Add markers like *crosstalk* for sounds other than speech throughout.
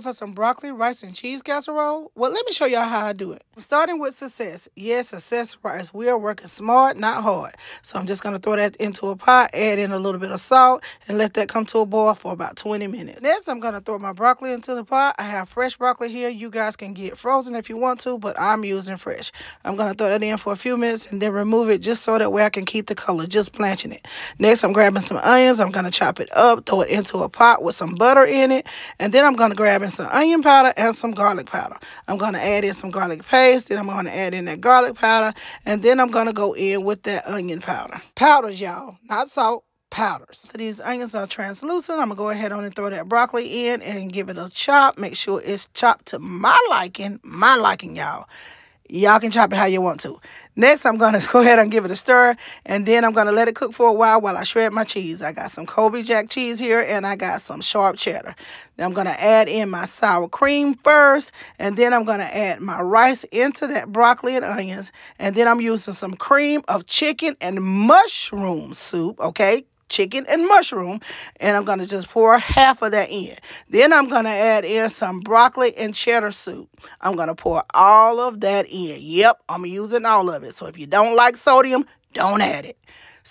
for some broccoli, rice, and cheese casserole? Well, let me show y'all how I do it. Starting with success. Yes, success rice. We are working smart, not hard. So I'm just going to throw that into a pot, add in a little bit of salt, and let that come to a boil for about 20 minutes. Next, I'm going to throw my broccoli into the pot. I have fresh broccoli here. You guys can get frozen if you want to, but I'm using fresh. I'm going to throw that in for a few minutes and then remove it just so that way I can keep the color, just blanching it. Next, I'm grabbing some onions. I'm going to chop it up, throw it into a pot with some butter in it, and then I'm going to grab some onion powder and some garlic powder. I'm going to add in some garlic paste. Then I'm going to add in that garlic powder. And then I'm going to go in with that onion powder. Powders, y'all. Not salt powders. So these onions are translucent. I'm going to go ahead on and throw that broccoli in and give it a chop. Make sure it's chopped to my liking. My liking, y'all. Y'all can chop it how you want to. Next, I'm going *laughs* to go ahead and give it a stir. And then I'm going to let it cook for a while while I shred my cheese. I got some Colby Jack cheese here and I got some sharp cheddar. Then I'm going to add in my sour cream first. And then I'm going to add my rice into that broccoli and onions. And then I'm using some cream of chicken and mushroom soup. Okay, chicken and mushroom and I'm going to just pour half of that in. Then I'm going to add in some broccoli and cheddar soup. I'm going to pour all of that in. Yep, I'm using all of it. So if you don't like sodium, don't add it.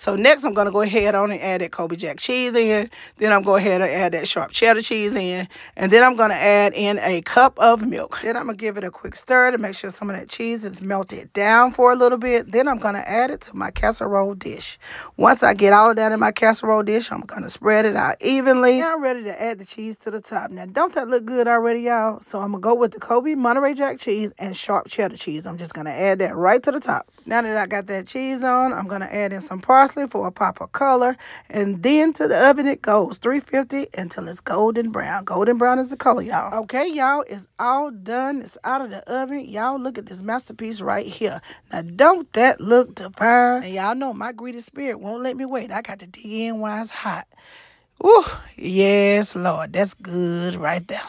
So next I'm going to go ahead on and add that Kobe Jack cheese in. Then I'm going to go ahead and add that sharp cheddar cheese in. And then I'm going to add in a cup of milk. Then I'm going to give it a quick stir to make sure some of that cheese is melted down for a little bit. Then I'm going to add it to my casserole dish. Once I get all of that in my casserole dish, I'm going to spread it out evenly. Now I'm ready to add the cheese to the top. Now don't that look good already, y'all? So I'm going to go with the Kobe Monterey Jack cheese and sharp cheddar cheese. I'm just going to add that right to the top. Now that I got that cheese on, I'm going to add in some parsley parsley for a pop of color. And then to the oven it goes, 350 until it's golden brown. Golden brown is the color, y'all. Okay, y'all, it's all done. It's out of the oven. Y'all look at this masterpiece right here. Now, don't that look divine? And y'all know my greedy spirit won't let me wait. I got to dig in while it's hot. Ooh, yes, Lord, that's good right there.